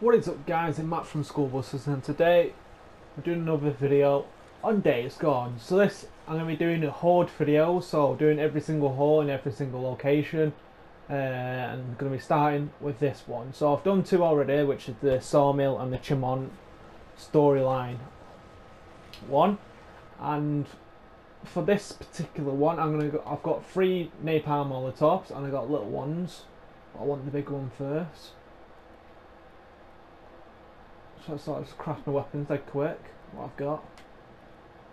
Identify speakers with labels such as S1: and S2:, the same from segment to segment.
S1: What is up guys, I'm Matt from Skull Busters and today we're doing another video on Days Gone. So this, I'm going to be doing a horde video, so doing every single horde in every single location. Uh, and I'm going to be starting with this one. So I've done two already, which is the Sawmill and the Chemult storyline one. And for this particular one, I'm gonna go, I've got three napalm molotovs and I got little ones. I want the big one first. So I start to craft my weapons dead quick. What I've got.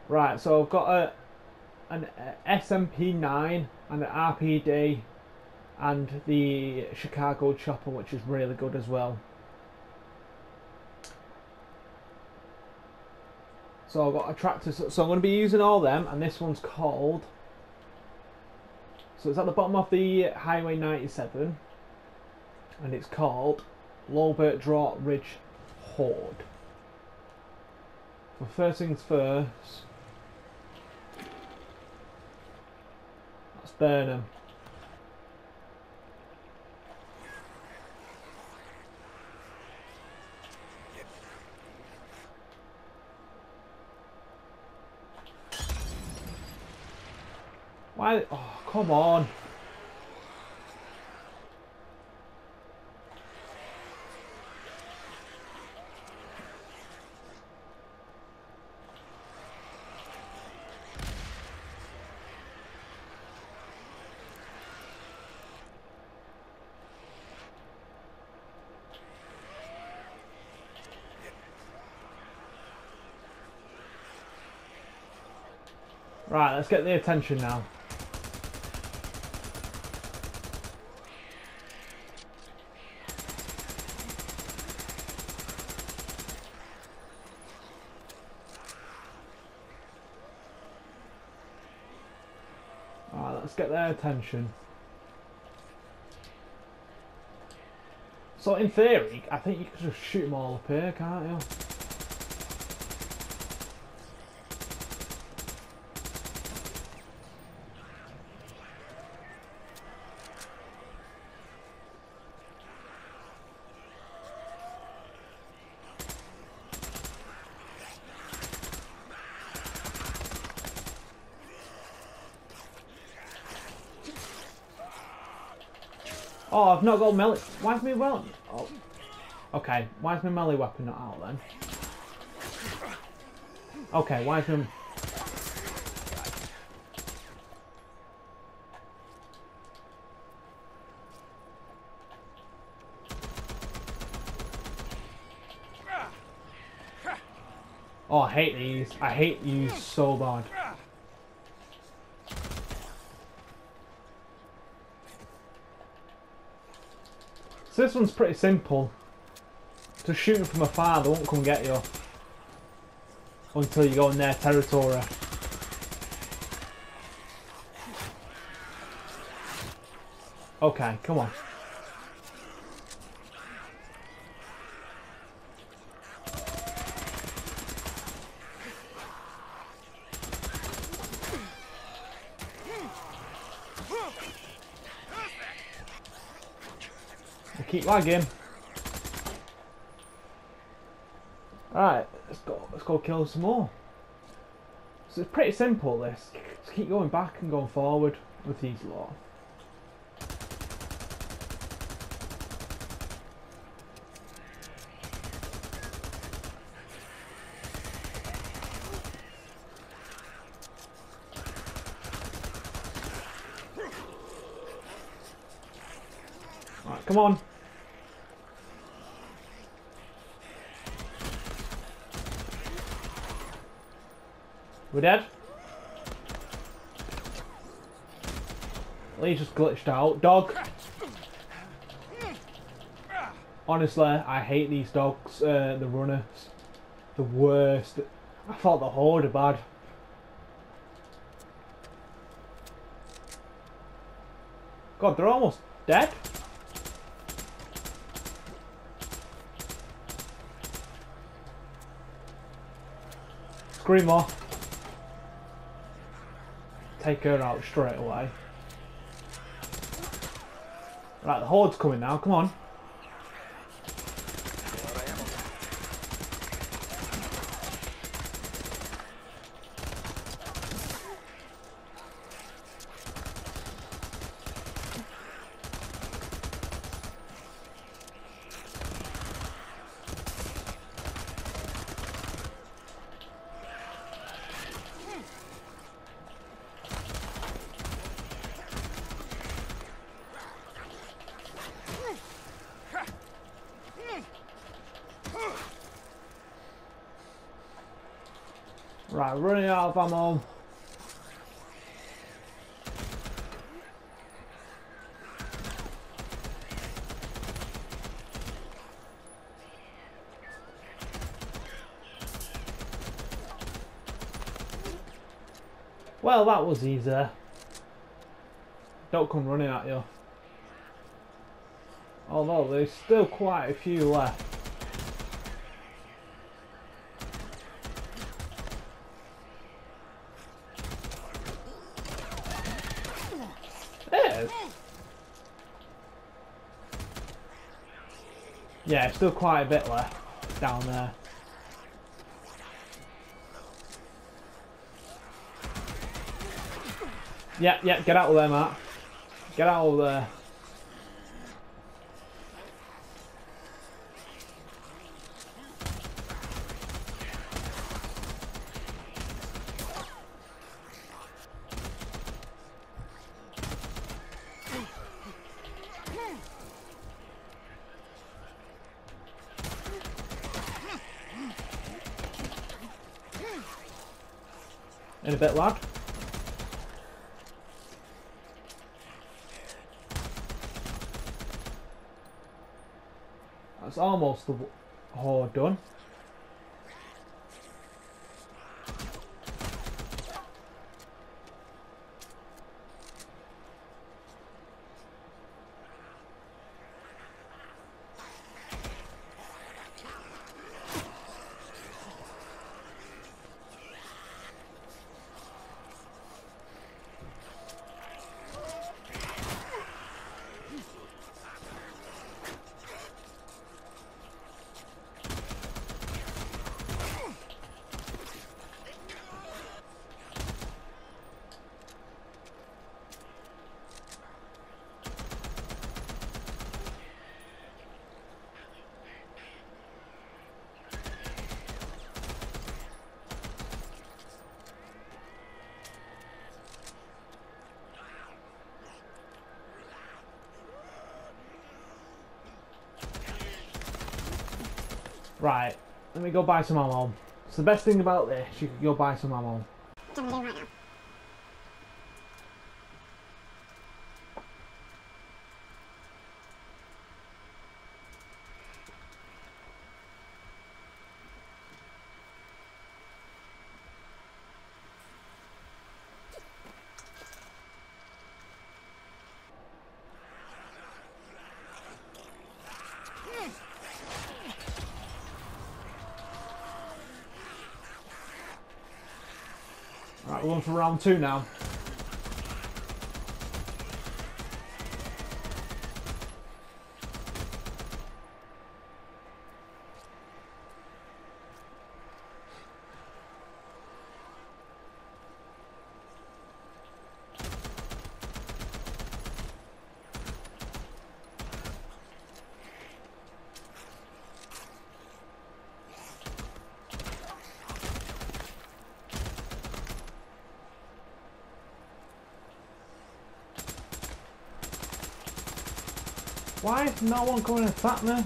S1: Right, so I've got a an SMP9 and an RPD and the Chicago chopper, which is really good as well. So I've got attractor, so I'm going to be using all them, and this one's called. So it's at the bottom of the Highway 97, and it's called Lobert Draw Ridge Horde. Well, first things first, let's burn them. Why? Oh, come on. Right, let's get the attention now. Alright, let's get their attention. So in theory, I think you could just shoot them all up here, can't you? Oh, I've not got a melee. Why is my well? Oh. Okay, why is my melee weapon not out then? Okay, why is my... Oh, I hate these. I hate these so bad. So this one's pretty simple. Just shoot them from afar, they won't come get you. Until you go in their territory. Okay, come on. Keep lagging. Alright, let's go let's go kill some more. So it's pretty simple this. Just keep going back and going forward with these lot. Come on. We're dead. Lee just glitched out. Dog. Honestly, I hate these dogs, uh, the runners. The worst. I thought the horde are bad. God, they're almost dead. Screamer. Take her out straight away. Right, the horde's coming now, come on. Right, running out of ammo. Well, that was easy. Don't come running at you. Although there's still quite a few left. Yeah, still quite a bit left down there. Yeah, yeah, get out of there, Matt. Get out of there. In a bit, lad. That's almost the horde oh, done. Right, let me go buy some ammo. It's the best thing about this, you can go buy some ammo.
S2: Can we do right now?
S1: Right, we're on for round two now. Why is no one coming to attack me?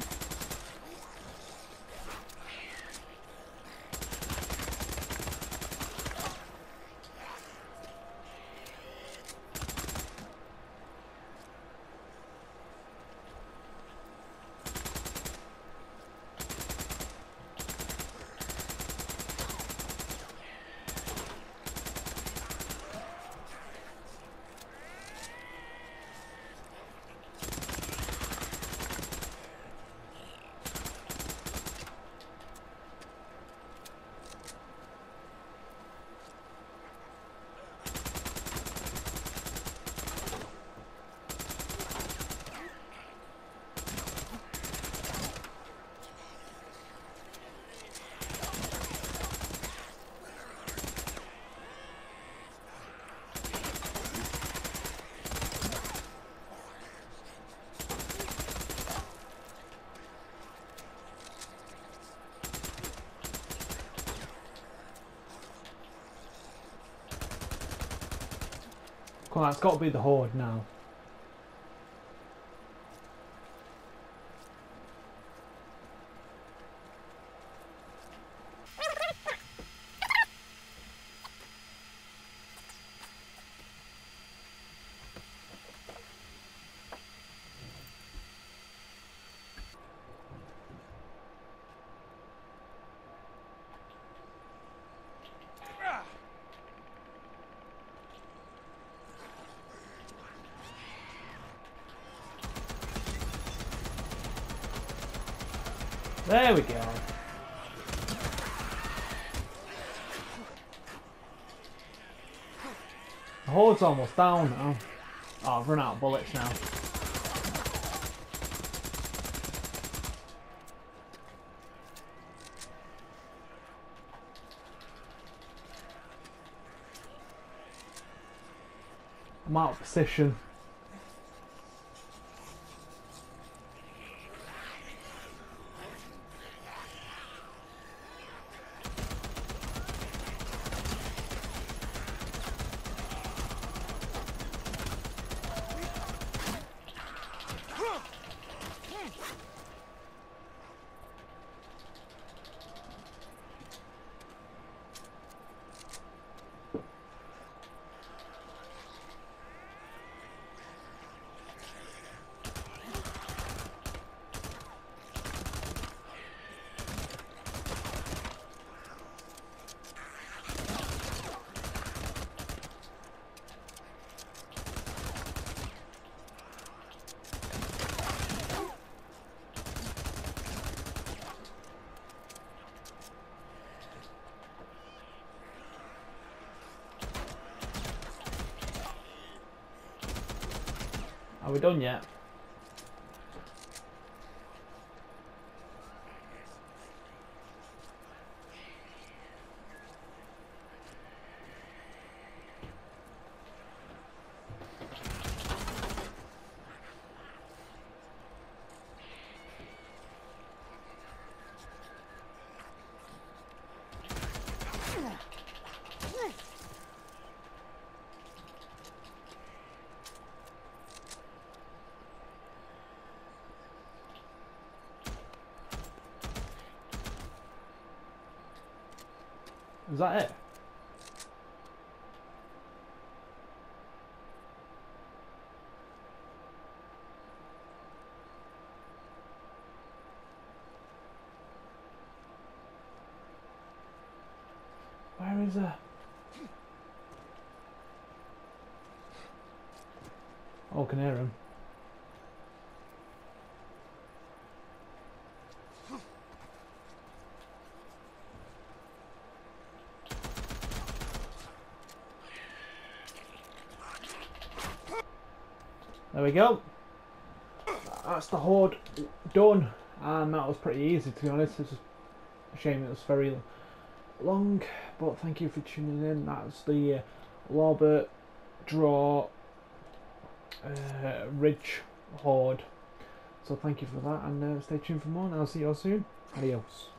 S1: On, it's got to be the horde now. There we go. The horde's almost down now. Oh, I've run out of bullets now. I'm out of position. Are we done yet? Is that it? Where is it? Oh, can hear him. There we go. That's the horde done. And that was pretty easy to be honest. It's a shame it was very long. But thank you for tuning in. That's the uh, Draw uh, Ridge Horde. So thank you for that and uh, stay tuned for more and I'll see you all soon. Adios.